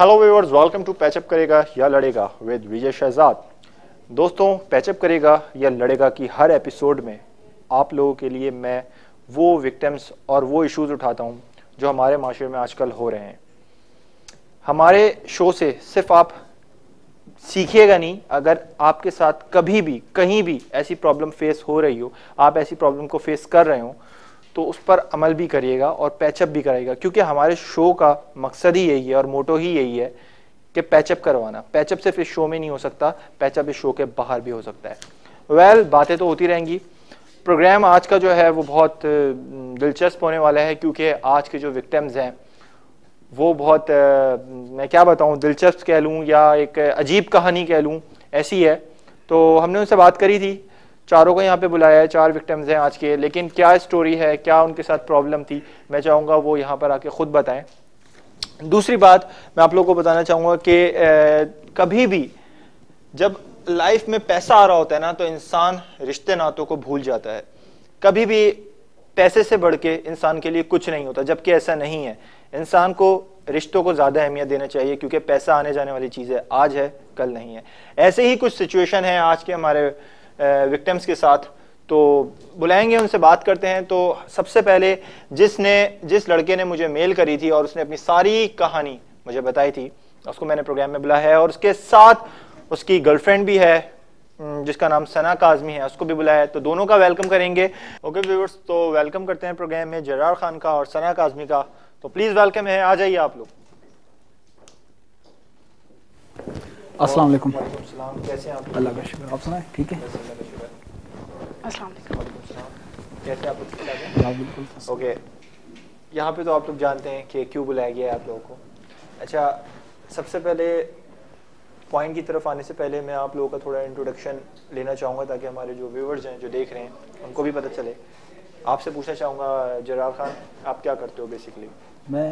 Hello viewers welcome to patch up करेगा या लड़ेगा विद विजय शहजाद दोस्तों पैचअप करेगा या लड़ेगा की हर एपिसोड में आप लोगों के लिए मैं वो विक्टिम्स और वो इश्यूज़ उठाता हूँ जो हमारे माशरे में आजकल हो रहे हैं। हमारे शो से सिर्फ़ आप सीखिएगा नहीं, अगर आपके साथ कभी भी, कहीं भी ऐसी प्रॉब्लम फेस हो रही हो, आप ऐसी प्रॉब्लम को फेस कर रहे हो तो उस पर अमल भी करिएगा और पैचअप भी कराएगा क्योंकि हमारे शो का मकसद ही यही है और मोटो ही यही है कि पैचअप करवाना। पैचअप सिर्फ़ इस शो में नहीं हो सकता पैचअप इस शो के बाहर भी हो सकता है। वेल well, बातें तो होती रहेंगी। प्रोग्राम आज का जो है वो बहुत दिलचस्प होने वाला है क्योंकि आज के जो विक्टम्स हैं वो बहुत मैं क्या बताऊँ दिलचस्प कह लूँ या एक अजीब कहानी कह लूँ ऐसी है। तो हमने उनसे बात करी थी चारों को यहाँ पे बुलाया है, चार विक्टिम्स हैं आज के, लेकिन क्या स्टोरी है, क्या उनके साथ प्रॉब्लम थी, मैं चाहूँगा वो यहाँ पर आके खुद बताएँ। दूसरी बात मैं आप लोगों को बताना चाहूँगा कि कभी भी जब लाइफ में पैसा आ रहा होता है ना तो इंसान रिश्ते नातों को भूल जाता है। कभी भी पैसे से बढ़ के इंसान के लिए कुछ नहीं होता, जबकि ऐसा नहीं है। इंसान को, रिश्तों को ज़्यादा अहमियत देना चाहिए, क्योंकि पैसा आने जाने वाली चीज़ है आज है, कल नहीं है। ऐसे ही कुछ सिचुएशन है आज के हमारे विक्टिम्स के साथ। तो बुलाएँगे, उनसे बात करते हैं। तो सबसे पहले जिसने, जिस लड़के ने मुझे मेल करी थी और उसने अपनी सारी कहानी मुझे बताई थी, उसको मैंने प्रोग्राम में बुलाया है और उसके साथ उसकी गर्लफ्रेंड भी है जिसका नाम सना काजमी है, उसको भी बुलाया है। तो दोनों का वेलकम करेंगे। ओके व्यूवर्स तो वेलकम करते हैं प्रोग्राम में जरार खान का और सना काजमी का। तो प्लीज़ वेलकम है, आ जाइए आप लोग। अस्सलाम वालेकुम। कैसे हैं आप? अल्लाह का शुक्र आप सुनाए? ठीक है? अस्सलाम वालेकुम। कैसे आप? हाँ? बिल्कुल। ओके। यहाँ पे तो आप लोग जानते हैं कि क्यों बुलाया गया है आप लोगों को। अच्छा सबसे पहले पॉइंट की तरफ़ आने से पहले मैं आप लोगों का थोड़ा इंट्रोडक्शन लेना चाहूँगा ताकि हमारे जो व्यूवर्स हैं जो देख रहे हैं उनको भी पता चले। आपसे पूछना चाहूँगा जरार खान आप क्या करते हो बेसिकली मैं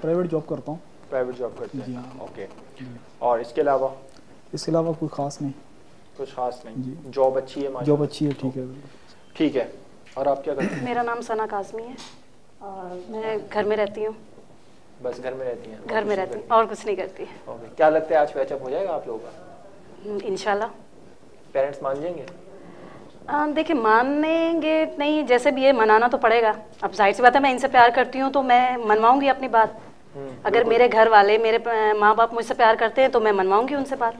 प्राइवेट जॉब करता हूँ। प्राइवेट जॉब करते हैं। हाँ। ओके और इसके अलावा? इसके अलावा कोई ख़ास नहीं। कुछ खास नहीं। जॉब अच्छी है जॉब अच्छी है ठीक है। ठीक है। और आप क्या करते हैं? मेरा नाम सना काजमी है और मैं घर में रहती हूँ। बस घर में रहती हैं? घर में रहती हूँ और कुछ नहीं करती। करती? ओके क्या लगता है आज पैचअप हो जाएगा आप लोगों का? हम्म, इंशाल्लाह। पेरेंट्स मान जाएँगे देखिए मानेंगे नहीं जैसे भी है मनाना तो पड़ेगा। अब ज़ाहिर सी बात है मैं इनसे प्यार करती हूँ तो मैं मनवाऊँगी अपनी बात। अगर मेरे घर वाले मेरे माँ बाप मुझसे प्यार करते हैं तो मैं मनवाऊँगी उनसे बात।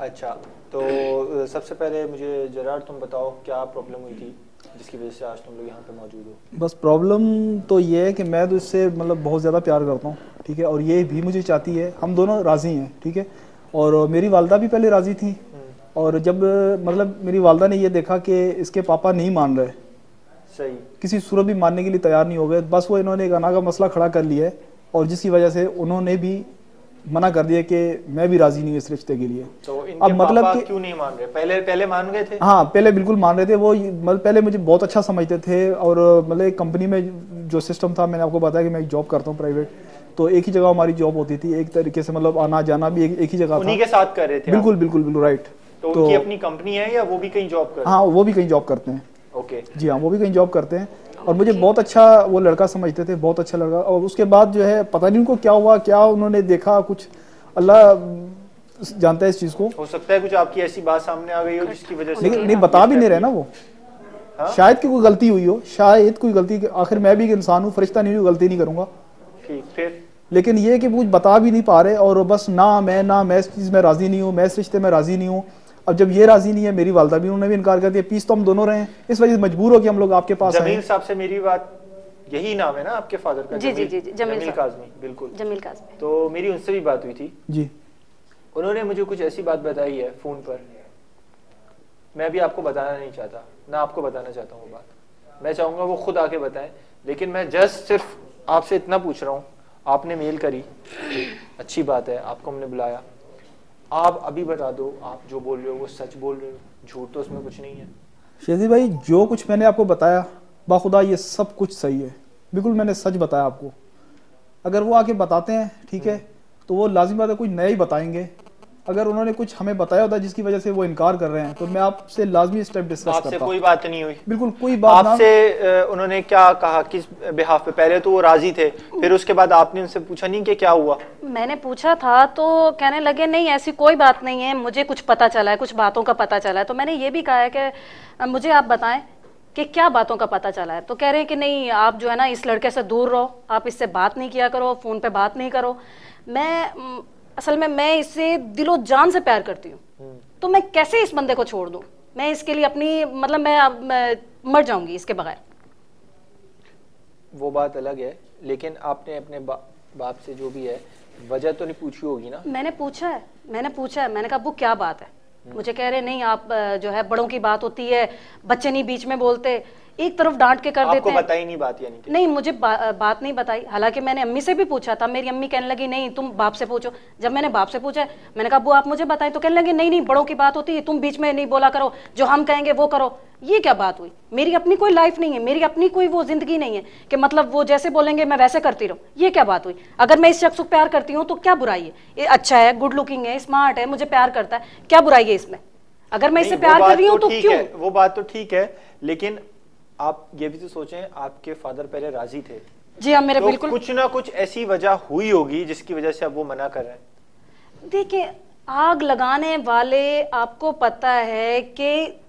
अच्छा तो सबसे पहले मुझे जरार तुम बताओ क्या प्रॉब्लम हुई थी जिसकी वजह से आज तुम लोग यहाँ पे मौजूद हो? बस प्रॉब्लम तो ये है कि मैं तो इससे मतलब बहुत ज़्यादा प्यार करता हूँ ठीक है? और ये भी मुझे चाहती है हम दोनों राज़ी हैं ठीक है? और मेरी वालदा भी पहले राज़ी थी। हम्म, और जब मतलब मेरी वालदा ने ये देखा कि इसके पापा नहीं मान रहे सही। किसी सूरत भी मानने के लिए तैयार नहीं हो गए बस वो इन्होंने एक अना का मसला खड़ा कर लिया है। और जिसकी वजह से उन्होंने भी मना कर दिया कि मैं भी राज़ी नहीं हूँ इस रिश्ते के लिए। तो इनके अब मतलब कि- क्यों नहीं मान रहे? पहले पहले मान गए थे? हाँ पहले बिल्कुल मान रहे थे। वो मतलब पहले मुझे बहुत अच्छा समझते थे और मतलब एक कंपनी में जो सिस्टम था मैंने आपको बताया कि मैं एक जॉब करता हूँ प्राइवेट तो एक ही जगह हमारी जॉब होती थी। एक तरीके से मतलब आना जाना भी एक, एक ही जगह उन्हीं के साथ कर रहे थे बिल्कुल बिल्कुल बिल्कुल राइट तो तो उनकी अपनी कंपनी है या वो भी कहीं जॉब कर हाँ? वो भी कहीं जॉब करते हैं। ओके जी हाँ वो भी कहीं जॉब करते हैं। और मुझे बहुत अच्छा वो लड़का समझते थे बहुत अच्छा लड़का। और उसके बाद जो है पता नहीं उनको क्या हुआ क्या उन्होंने देखा कुछ अल्लाह जानता है इस चीज़ को। हो सकता है कुछ आपकी ऐसी बात सामने आ गई हो जिसकी वजह से लेकिन नहीं बता भी नहीं रहे ना वो। हाँ? शायद की कोई गलती हुई हो शायद कोई गलती आखिर मैं भी एक इंसान हूँ फरिश्ता नहीं हूँ गलती नहीं करूँगा। ठीक फिर? लेकिन ये कि कुछ बता भी नहीं पा रहे और बस ना मैं ना मैं इस चीज़ में राज़ी नहीं हूँ मैं इस रिश्ते में राज़ी नहीं हूँ। अब जब ये राज़ी नहीं है मेरी वालदा भी उन्होंने भी इनकार कर दिया। पीस तो हम दोनों रहे हैं। इस वजह से मजबूर हो कि हम लोग आपके पास आए। जमील साहब से मेरी बात यही नाम है ना आपके फादर का? जी, जी, जी, जी, जमील जमील काजमी बिल्कुल। जमील काजमी। तो मेरी उनसे भी बात हुई थी। जी। उन्होंने मुझे कुछ ऐसी बात बताई है फ़ोन पर। मैं भी आपको बताना नहीं चाहता। ना आपको बताना चाहता हूँ वो बात। मैं चाहूँगा वो खुद आके बताएँ। लेकिन मैं जस्ट सिर्फ़ आपसे इतना पूछ रहा हूँ। आपने मेल करी। अच्छी बात है। आपको हमने बुलाया। आप अभी बता दो आप जो बोल रहे हो वो सच बोल रहे हो झूठ तो उसमें कुछ नहीं है। शेजी भाई जो कुछ मैंने आपको बताया बाखुदा ये सब कुछ सही है। बिल्कुल मैंने सच बताया आपको। अगर वो आके बताते हैं ठीक है तो वो लाजिम बात है कोई नया ही बताएँगे। अगर उन्होंने कुछ हमें बताया होता जिसकी वजह से वो इनकार कर रहे हैं तो मैं आपसे लाजमी स्टेप डिस्कस आपसे करता कोई बात नहीं हुई। बिल्कुल कोई बात ना आपसे उन्होंने क्या कहा किस बिहाफ पे? पहले तो वो राज़ी थे फिर उसके बाद आपने उनसे पूछा नहीं कि क्या हुआ? मैंने पूछा था तो कहने लगे नहीं ऐसी कोई बात नहीं है मुझे कुछ पता चला है कुछ बातों का पता चला है। तो मैंने ये भी कहा है कि मुझे आप बताएँ कि क्या बातों का पता चला है? तो कह रहे हैं कि नहीं आप जो है ना इस लड़के से दूर रहो आप इससे बात नहीं किया करो फ़ोन पे बात नहीं करो। मैं असल में मैं इससे दिलो जान से प्यार करती हूँ। तो मैं कैसे इस बंदे को छोड़ दूँ? मैं इसके लिए अपनी मतलब मैं अब मैं मर जाऊँगी इसके बगैर। वो बात अलग है लेकिन आपने अपने बा, बाप से जो भी है वजह तो नहीं पूछी होगी ना? मैंने पूछा है मैंने पूछा है मैंने कहा अब्बू क्या बात है? मुझे कह रहे नहीं आप जो है बड़ों की बात होती है बच्चे नहीं बीच में बोलते। एक तरफ़ डांट के कर आपको देते हैं। बताई नहीं बात यानी कि? नहीं मुझे बा, बात नहीं बताई। हालाँकि मैंने अम्मी से भी पूछा था मेरी अम्मी कहने लगी नहीं तुम बाप से पूछो। जब मैंने बाप से पूछा मैंने कहा आप मुझे बताएँ? तो कहने लगे नहीं नहीं बड़ों की बात होती है तुम बीच में नहीं बोला करो। जो हम कहेंगे वो करो। ये क्या बात हुई? मेरी अपनी कोई लाइफ नहीं है मेरी अपनी कोई वो ज़िंदगी नहीं है कि मतलब वो जैसे बोलेंगे मैं वैसे करती रहूँ। ये क्या बात हुई? अगर मैं इस शख्स को प्यार करती हूँ तो क्या बुराई है? ये अच्छा है गुड लुकिंग है स्मार्ट है मुझे प्यार करता है क्या बुराई है इसमें? अगर मैं इससे वो प्यार कर रही हूँ तो क्यों? वो बात तो ठीक है लेकिन आप ये भी तो सोचें आपके फादर पहले राज़ी थे। जी हाँ मेरे तो बिल्कुल कुछ ना कुछ ऐसी वजह हुई होगी जिसकी वजह से अब वो मना कर रहे हैं। देखिए आग लगाने वाले आपको पता है कि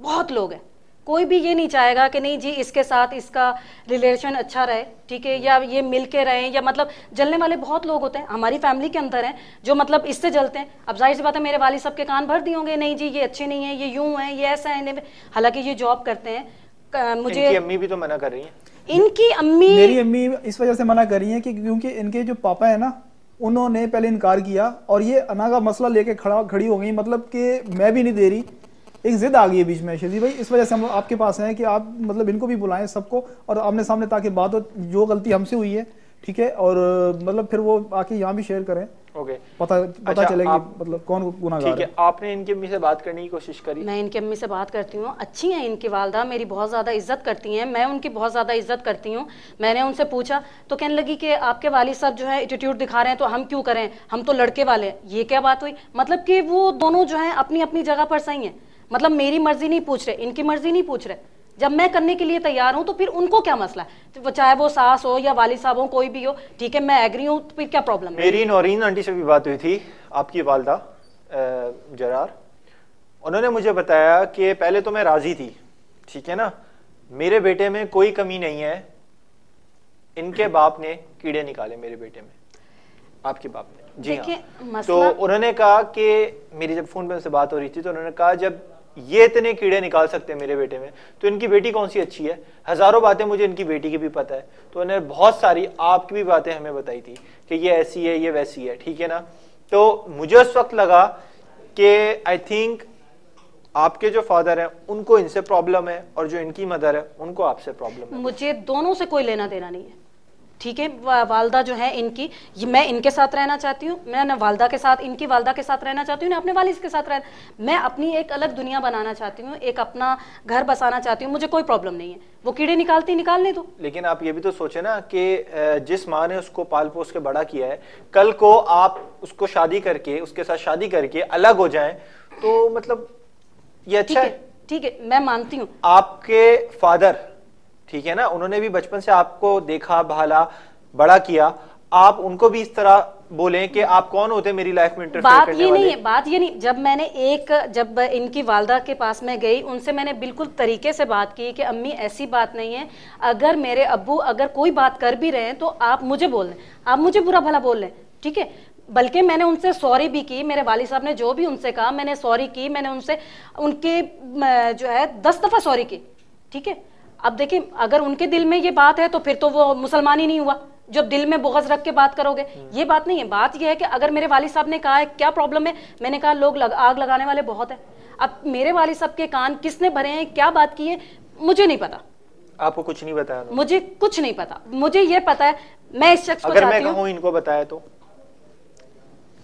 बहुत लोग हैं। कोई भी ये नहीं चाहेगा कि नहीं जी इसके साथ इसका रिलेशन अच्छा रहे ठीक है? या ये मिल के रहे या मतलब जलने वाले बहुत लोग होते हैं। हमारी फैमिली के अंदर हैं जो मतलब इससे जलते हैं। अब ज़ाहिर सी बात है मेरे वाली सब के कान भर दिए होंगे नहीं जी ये अच्छे नहीं है ये यूँ है ये ऐसा है हालाँकि ये जॉब करते हैं मुझे इनकी अम्मी भी तो मना कर रही हैं। इनकी अम्मी मेरी अम्मी इस वजह से मना कर रही है कि क्योंकि इनके जो पापा है ना उन्होंने पहले इनकार किया और ये अना का मसला लेके खड़ा खड़ी हो गई। मतलब कि मैं भी नहीं दे रही एक जिद आ गई है बीच में शजी भाई। इस वजह से हम आपके पास हैं कि आप मतलब इनको भी बुलाएँ सबको और आमने सामने ताकि बात हो जो गलती हमसे हुई है ठीक है? और मतलब फिर वो आके यहाँ भी शेयर करें। ओके पता पता अच्छा, चलेगी मतलब कौन गुनाहगार ठीक है आपने इनकी अम्मी से बात करने की कोशिश करी। मैं इनकी अम्मी से बात करती हूँ। अच्छी हैं इनकी वालदा मेरी बहुत ज़्यादा इज़्ज़त करती हैं। मैं उनकी बहुत ज़्यादा इज़्ज़त करती हूँ। मैंने उनसे पूछा तो कहने लगी कि आपके वालिद साहब जो है एटीट्यूड दिखा रहे हैं तो हम क्यों करें? हम तो लड़के वाले हैं। ये क्या बात हुई? मतलब कि वो दोनों जो है अपनी अपनी जगह पर सही है। मतलब मेरी मर्ज़ी नहीं पूछ रहे इनकी मर्ज़ी नहीं पूछ रहे। जब मैं करने के लिए तैयार हूँ तो फिर उनको क्या मसला है? तो चाहे वो सास हो या वाली साहब हो कोई भी हो ठीक है मैं एग्री हूँ तो फिर क्या प्रॉब्लम मेरी नौरीन आंटी से भी बात हुई थी आपकी वालदा जरार। उन्होंने मुझे बताया कि पहले तो मैं राज़ी थी ठीक है ना? मेरे बेटे में कोई कमी नहीं है। इनके बाप ने कीड़े निकाले मेरे बेटे में। आपके बाप ने। जी हाँ। तो उन्होंने कहा कि मेरी जब फ़ोन पे उनसे बात हो रही थी तो उन्होंने कहा जब ये इतने कीड़े निकाल सकते हैं मेरे बेटे में। तो इनकी बेटी कौन सी अच्छी है? हज़ारों बातें मुझे इनकी बेटी की भी पता है। तो उन्होंने बहुत सारी आपकी भी बातें हमें बताई थी कि ये ऐसी है, ये वैसी है, ठीक है ना? तो मुझे उस वक्त लगा कि आई थिंक आपके जो फादर हैं, उनको इनसे प्रॉब्लम है और जो इनकी मदर है, उनको आपसे प्रॉब्लम है। मुझे दोनों से कोई लेना देना नहीं है। ठीक है वालदा जो है इनकी मैं इनके साथ रहना चाहती हूँ मैं ना वालदा के साथ इनकी वालदा के साथ रहना चाहती हूँ ना अपने वालिद के साथ रहना। मैं अपनी एक अलग दुनिया बनाना चाहती हूँ एक अपना घर बसाना चाहती हूँ मुझे कोई प्रॉब्लम नहीं है। वो कीड़े निकालती निकालने दो। लेकिन आप ये भी तो सोचे ना कि जिस माँ ने उसको पाल पोस के बड़ा किया है कल को आप उसको शादी करके उसके साथ शादी करके अलग हो जाए तो मतलब ये अच्छा है। ठीक है मैं मानती हूँ। आपके फादर ठीक है ना? उन्होंने भी बचपन से आपको देखा भाला बड़ा किया। आप उनको भी इस तरह बोलें कि आप कौन होते मेरी लाइफ में इंटरफेयर बात ये नहीं है बात ये नहीं। जब मैंने एक जब इनकी वालदा के पास में गई उनसे मैंने बिल्कुल तरीके से बात की कि अम्मी ऐसी बात नहीं है। अगर मेरे अब्बू अगर कोई बात कर भी रहे हैं तो आप मुझे बोल लें आप मुझे बुरा भला बोल लें ठीक है? बल्कि मैंने उनसे सॉरी भी की। मेरे वाली साहब ने जो भी उनसे कहा मैंने सॉरी की मैंने उनसे उनके जो है दस दफ़ा सॉरी की ठीक है? अब देखिए अगर उनके दिल में ये बात है तो फिर तो वो मुसलमान ही नहीं हुआ। जब दिल में बोगज रख के बात करोगे ये बात नहीं है। बात ये है कि अगर मेरे वाली साहब ने कहा है क्या प्रॉब्लम है? मैंने कहा लोग लग, आग लगाने वाले बहुत है। अब मेरे वाली साहब के कान किसने भरे हैं? क्या बात की है? मुझे नहीं पता। आपको कुछ नहीं बताया मुझे कुछ नहीं पता। मुझे ये पता है मैं इस शख्स को अगर मैं इनको बताया तो?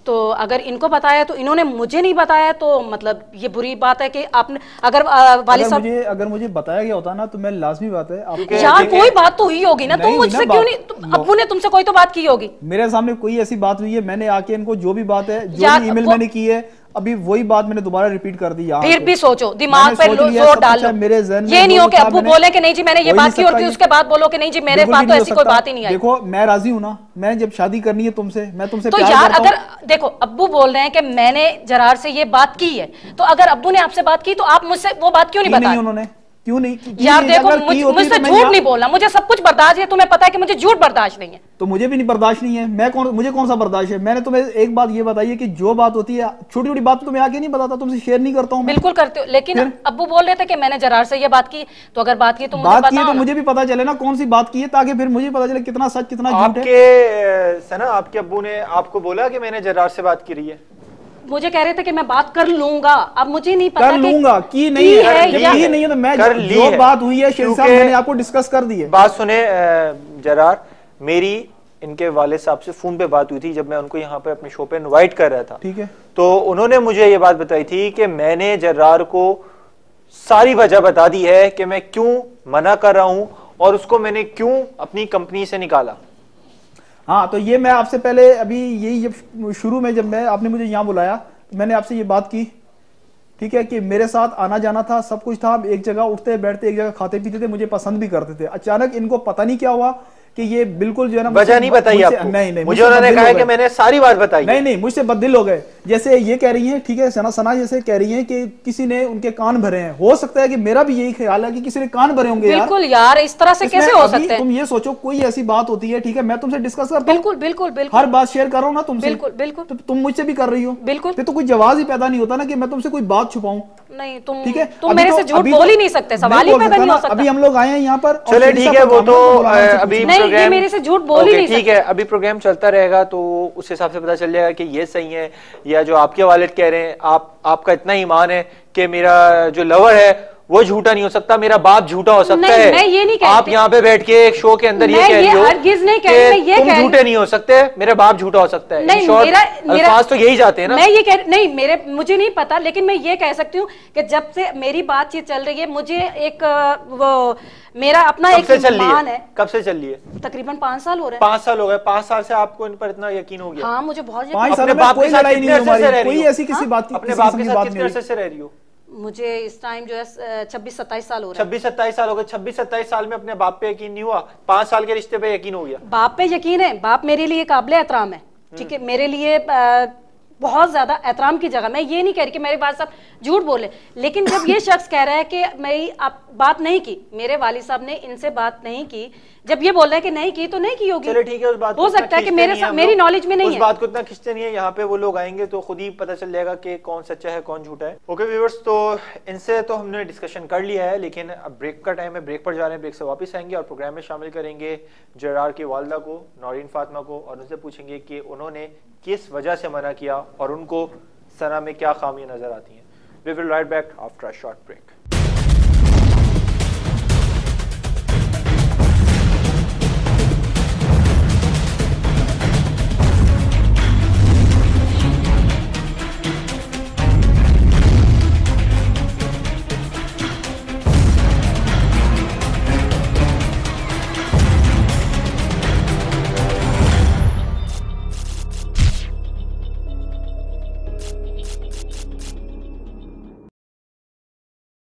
तो अगर इनको बताया तो इन्होंने मुझे नहीं बताया तो मतलब ये बुरी बात है कि आपने अगर वाले साहब मुझे अगर मुझे बताया गया होता ना तो मैं लाजमी बात है। यार कोई बात तो हुई होगी ना तुम मुझसे क्यों नहीं अबू ने तुमसे कोई तो बात की होगी। मेरे सामने कोई ऐसी बात हुई है मैंने आके इनको जो भी बात है जो भी ईमेल मैंने की है अभी वही बात मैंने दोबारा रिपीट कर दी यार फिर भी सोचो दिमाग पे ज़ोर डालो मेरे जहन ये नहीं हो कि अब बोले कि नहीं जी मैंने ये बात की और उसके बाद बोलो कि नहीं जी मेरे पास तो ऐसी कोई बात ही नहीं आई। देखो मैं राज़ी हूँ ना मैं जब शादी करनी है तुमसे मैं तुमसे तो यार अगर देखो अब्बू बोल रहे हैं कि मैंने जरार से ये बात की है तो अगर अब्बू ने आपसे बात की तो आप मुझसे वो बात क्यों नहीं बताई उन्होंने। क्यों नहीं? यार देखो मुझसे तो झूठ नहीं बोलना मुझे सब कुछ बर्दाश्त है तुम्हें पता है कि मुझे झूठ बर्दाश्त नहीं है। तो मुझे भी नहीं बर्दाश्त नहीं है। मैं कौन मुझे कौन सा बर्दाश्त है? मैंने तुम्हें एक बात ये बताई है कि जो बात होती है छोटी छोटी बात तो मैं आगे नहीं बताता तुमसे शेयर नहीं करता हूँ बिल्कुल करते हो लेकिन अब्बू बोल रहे थे कि मैंने जरार से ये बात की तो अगर बात की तो बात की तो मुझे भी पता चले ना कौन सी बात की है ताकि फिर मुझे पता चले कितना सच कितना झूठ है। सना आपके अब्बू ने आपको बोला कि मैंने जरार से बात की रही है? मुझे कह रहे थे कि मैं बात कर लूँगा। अब मुझे नहीं पता कर लूँगा। की नहीं है? की नहीं है तो मैं कर ली जो बात हुई है शेर साहब मैंने आपको डिस्कस कर दी है। बात सुने जरार मेरी इनके वाले साहब से फ़ोन पे बात हुई थी जब मैं उनको यहाँ पे अपने शो पे इनवाइट कर रहा था। ठीक है। तो उन्होंने मुझे ये बात बताई थी कि मैंने जर्रार को सारी वजह बता दी है कि मैं क्यों मना कर रहा हूँ और उसको मैंने क्यों अपनी कंपनी से निकाला। हाँ तो ये मैं आपसे पहले अभी यही जब शुरू में जब मैं, आपने मुझे यहाँ बुलाया तो मैंने आपसे ये बात की, ठीक है, कि मेरे साथ आना जाना था, सब कुछ था, हम एक जगह उठते, बैठते, एक जगह खाते पीते थे, मुझे पसंद भी करते थे। अचानक इनको पता नहीं क्या हुआ कि ये बिल्कुल जो है ना वजह नहीं बताई आपको? नहीं नहीं मुझे उन्होंने कहा कि मैंने सारी बात बताई। नहीं नहीं मुझसे बददिल हो गए। जैसे ये कह रही हैं ठीक है सना सना जैसे कह रही हैं कि किसी ने उनके कान भरे हैं। हो सकता है कि मेरा भी यही ख्याल है कि किसी ने कान भरे होंगे बिल्कुल यार इस तरह से कैसे हो सकते हैं? तुम ये सोचो कोई ऐसी बात होती है ठीक है मैं तुमसे डिस्कस करता हूँ। बिल्कुल बिल्कुल बिल्कुल। हर बात शेयर कर रहा हूँ ना तुमसे। बिल्कुल बिल्कुल। तो तुम मुझसे भी कर रही हो। बिल्कुल। फिर तो कोई जवाब ही पैदा नहीं होता ना कि मैं तुमसे कोई बात छुपाऊं। नहीं तुम ठीक है? तुम मेरे तो से झूठ बोल ही नहीं सकते सवाल ही पैदा नहीं हो सकता। अभी हम लोग आए हैं यहाँ पर चले ठीक है वो तो अभी ये मेरे से झूठ बोल ही नहीं ठीक है अभी प्रोग्राम चलता रहेगा तो उस हिसाब से पता चल जाएगा कि ये सही है या जो आपके वालिद कह रहे हैं आप आपका इतना ईमान है कि मेरा जो लवर है वो झूठा नहीं हो सकता मेरा बाप झूठा हो सकता है। मैं ये नहीं आप यहाँ पे बैठ के एक शो के अंदर ये कह रही हो नहीं कह रही, तुम झूठे नहीं हो सकते मेरे बाप झूठा हो सकता है। नहीं मेरा मेरा तो यही जाते हैं ना। मैं ये कह नहीं मेरे मुझे नहीं पता लेकिन मैं ये कह सकती हूँ कि जब से मेरी बातचीत चल रही है मुझे एक वो मेरा अपना एक ईमान है? कब से चल रही है? तकरीबन पाँच साल हो रहे हैं। पाँच साल हो गए पाँच साल से आपको इन पर इतना यकीन हो गया? हाँ मुझे बहुत नहीं अपने बाप के साथ कितने अरसे से रह रही हो? मुझे इस टाइम जो है छब्बीस सत्ताईस साल हो रहा है। छब्बीस सत्ताईस साल हो गए। छब्बीस सत्ताईस साल में अपने बाप पे यकीन नहीं हुआ। पाँच साल के रिश्ते पे यकीन हो गया। बाप पे यकीन है। बाप मेरे लिए काबिल एहतराम है। ठीक है? हम्म। मेरे लिए बहुत ज़्यादा एहतराम की जगह। मैं ये नहीं कह रही कि मेरे बात साहब झूठ बोले लेकिन जब ये शख्स कह रहा है कि मैं आप बात नहीं की मेरे वाली साहब ने इनसे बात नहीं की जब ये बोल रहे हैं कि नहीं की तो नहीं की होगी। चलो ठीक है उस बात हो सकता है कि मेरे मेरी नॉलेज में नहीं उस है। बात को इतना खींचते नहीं है यहाँ पे वो लोग आएँगे तो खुद ही पता चल जाएगा कि कौन सच्चा है कौन झूठा है। ओके व्यूवर्स तो इनसे तो हमने डिस्कशन कर लिया है लेकिन अब ब्रेक का टाइम है ब्रेक पर जा रहे हैं ब्रेक से वापस आएँगे और प्रोग्राम में शामिल करेंगे जरार की वालदा को नौरीन फातमा को और उनसे पूछेंगे कि उन्होंने किस वजह से मना किया और उनको सना में क्या खामियाँ नज़र आती हैं। We will right back after a short break